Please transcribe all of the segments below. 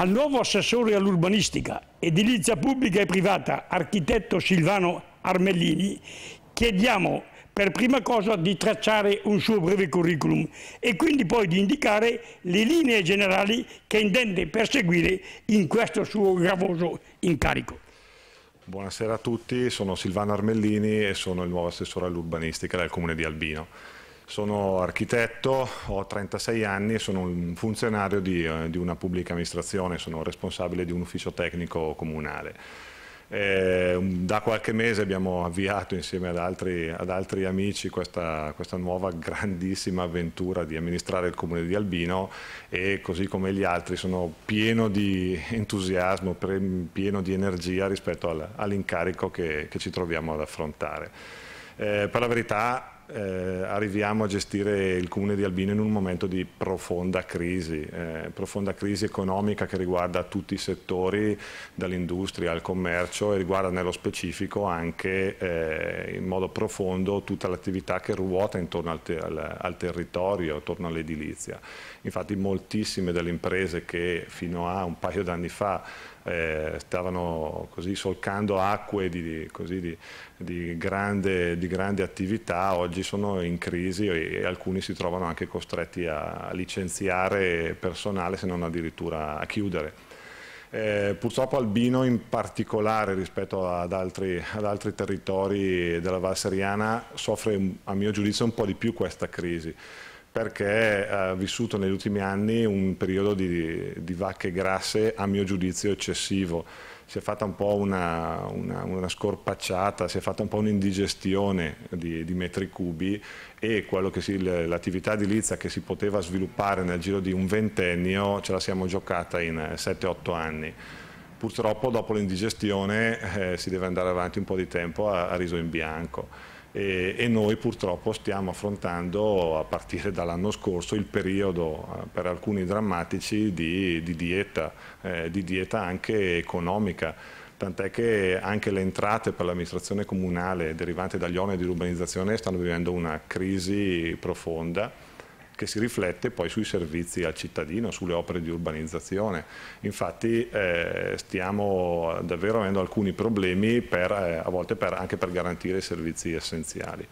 Al nuovo assessore all'urbanistica, edilizia pubblica e privata, architetto Silvano Armellini, chiediamo per prima cosa di tracciare un suo breve curriculum e quindi poi di indicare le linee generali che intende perseguire in questo suo gravoso incarico. Buonasera a tutti, sono Silvano Armellini e sono il nuovo assessore all'urbanistica del Comune di Albino. Sono architetto, ho 36 anni e sono un funzionario di, eh, di una pubblica amministrazione, sono responsabile di un ufficio tecnico comunale. Eh, da qualche mese abbiamo avviato insieme ad altri, ad altri amici questa, questa, nuova grandissima avventura di amministrare il comune di Albino e così come gli altri sono pieno di entusiasmo, pieno di energia rispetto all'incarico che, che, ci troviamo ad affrontare. Eh, per la verità eh, arriviamo a gestire il comune di Albino in un momento di profonda crisi, eh, profonda crisi economica che riguarda tutti i settori, dall'industria al commercio e riguarda nello specifico anche eh, in modo profondo tutta l'attività che ruota intorno al, te al, al territorio, attorno all'edilizia. Infatti moltissime delle imprese che fino a un paio d'anni fa eh, stavano così solcando acque di, così di, di, grande, di, grande, attività, oggi sono in crisi e, alcuni si trovano anche costretti a licenziare personale se non addirittura a chiudere. Eh, purtroppo Albino in particolare rispetto ad altri, ad altri territori della Val Seriana soffre a mio giudizio un po' di più questa crisi perché ha vissuto negli ultimi anni un periodo di, di, vacche grasse a mio giudizio eccessivo. Si è fatta un po' una, una, una scorpacciata, si è fatta un po' un'indigestione di, di, metri cubi e l'attività edilizia che si poteva sviluppare nel giro di un ventennio ce la siamo giocata in 7-8 anni. Purtroppo dopo l'indigestione eh, si deve andare avanti un po' di tempo a, a riso in bianco e, e, noi purtroppo stiamo affrontando a partire dall'anno scorso il periodo eh, per alcuni drammatici di, di, dieta, eh, di dieta anche economica. Tant'è che anche le entrate per l'amministrazione comunale derivanti dagli oneri di urbanizzazione stanno vivendo una crisi profonda che si riflette poi sui servizi al cittadino, sulle opere di urbanizzazione. Infatti eh, stiamo davvero avendo alcuni problemi per, eh, a volte per, anche per garantire i servizi essenziali.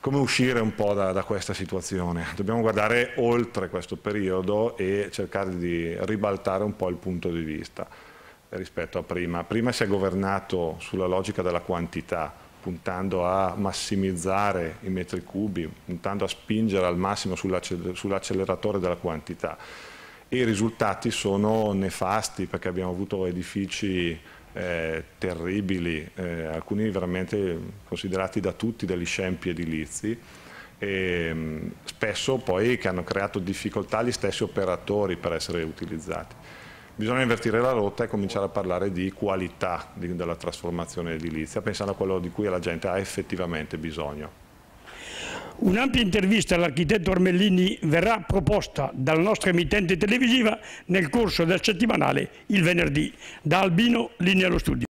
Come uscire un po' da, da, questa situazione? Dobbiamo guardare oltre questo periodo e cercare di ribaltare un po' il punto di vista rispetto a prima. Prima si è governato sulla logica della quantità, puntando a massimizzare i metri cubi, puntando a spingere al massimo sull'acceleratore della quantità. E i risultati sono nefasti perché abbiamo avuto edifici eh, terribili, eh, alcuni veramente considerati da tutti degli scempi edilizi, e, mm, spesso poi che hanno creato difficoltà agli stessi operatori per essere utilizzati. Bisogna invertire la rotta e cominciare a parlare di qualità di, della trasformazione edilizia, pensando a quello di cui la gente ha effettivamente bisogno. Un'ampia intervista all'architetto Armellini verrà proposta dalla nostra emittente televisiva nel corso del settimanale il venerdì. Da Albino, linea allo studio.